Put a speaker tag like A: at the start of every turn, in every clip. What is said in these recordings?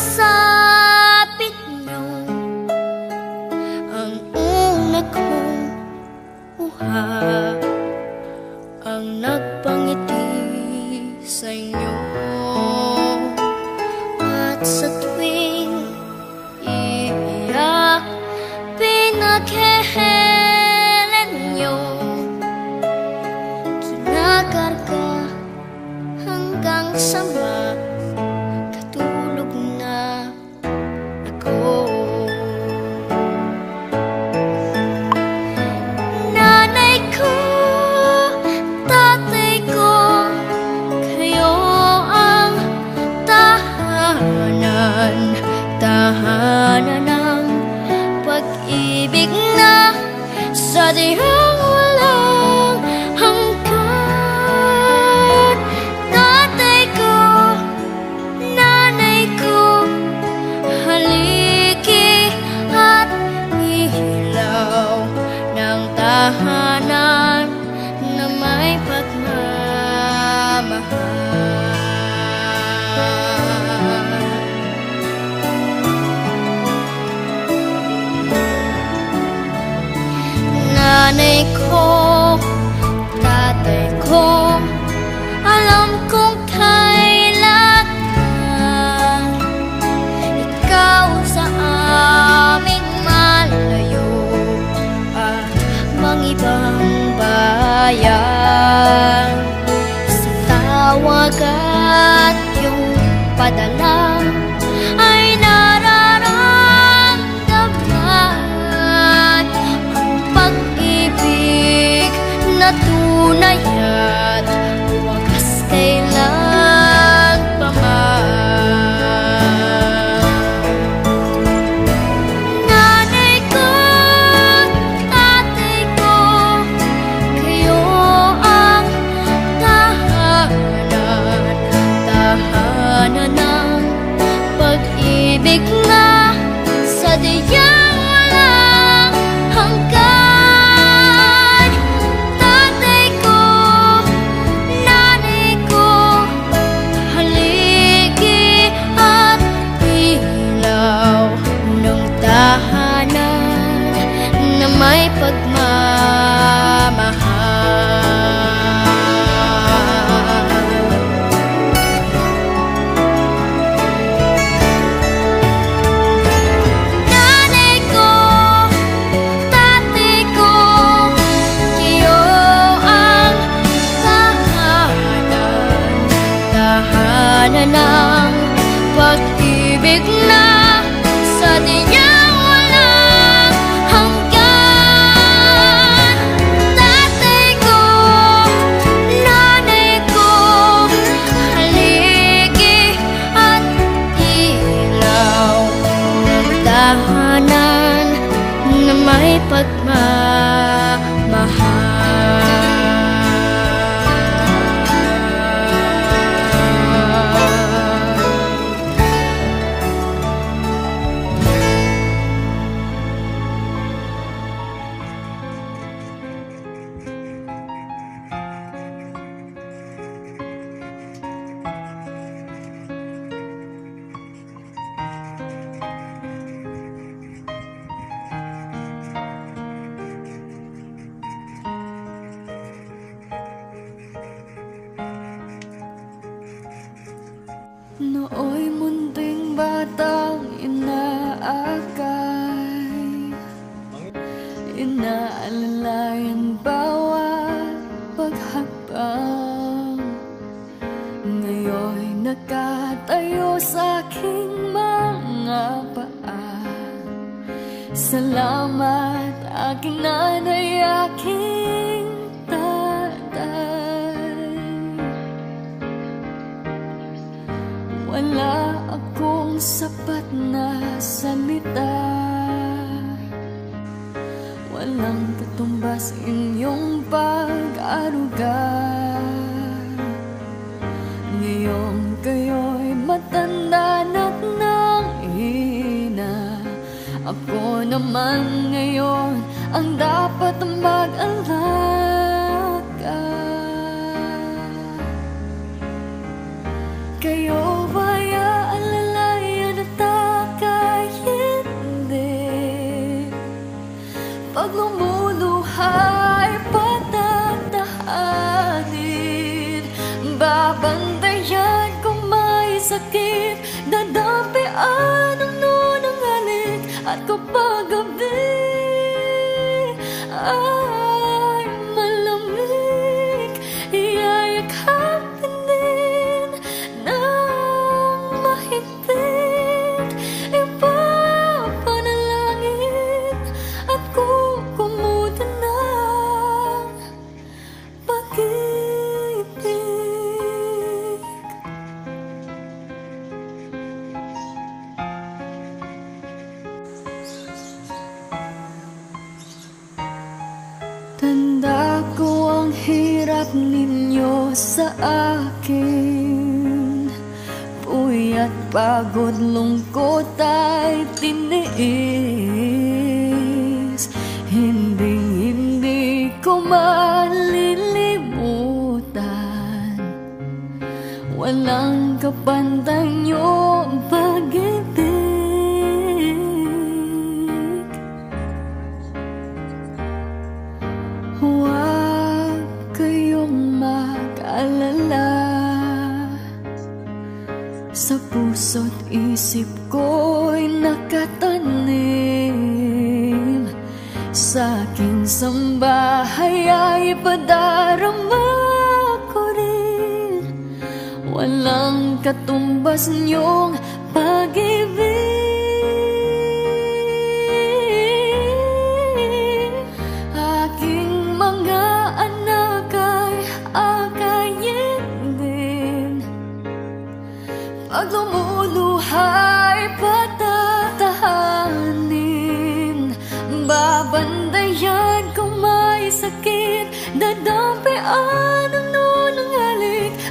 A: sapit nyo Ang una kong Ang nagpangiti sa inyo. At sa tuwing money call. my heart.
B: Ako'y munting batang inaakay Inaalala yung bawat paghabang Ngayon'y nakatayo sa aking mga paa. Salamat aking nanay. sapat na salita. Walang katumbas inyong pag-aruga. Ngayong kayo'y matanda na't nanghina Ako naman ngayon ang dapat mag-alala. Tanda ko ang hirap ninyo sa akin. Puyat, pagod, lungkot ay tiniis. Hindi, hindi ko malilimutan. Walang kapantay niyong Huwag kayong Sa puso't isip ko'y nakatanim. Sa aking sambahay ay ko rin. Walang katumbas niyong pag-ibig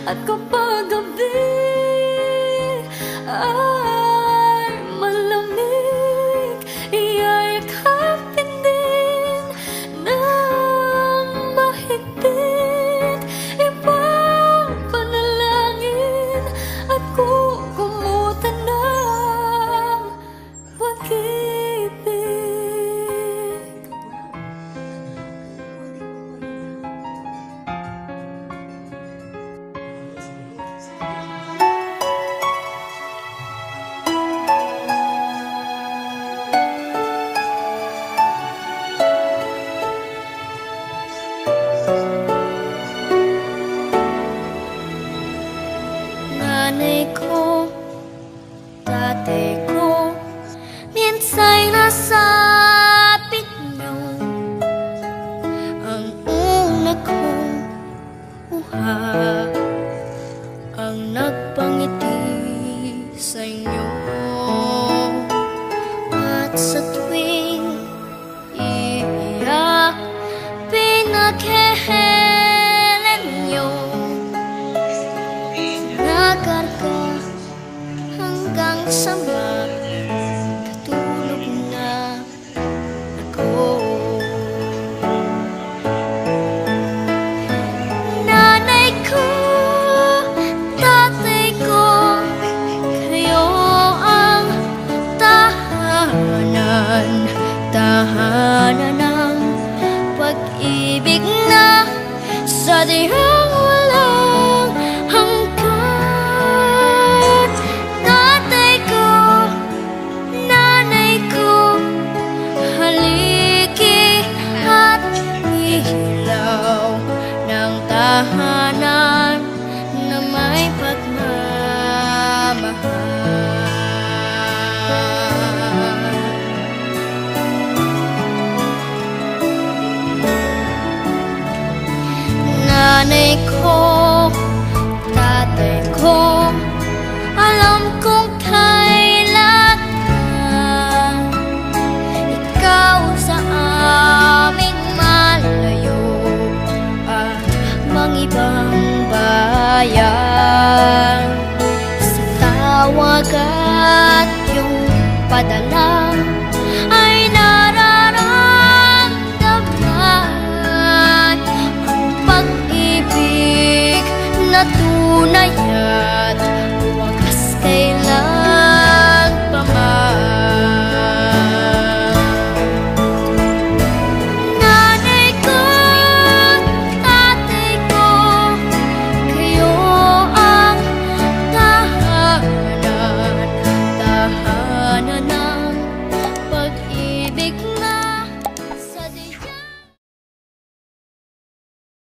B: At kapag
A: Nanay ko, tatay ko Alam kong kailan Ikaw sa aming malayo At mga ibang bayan. Sa tawag at yung padala tu na ya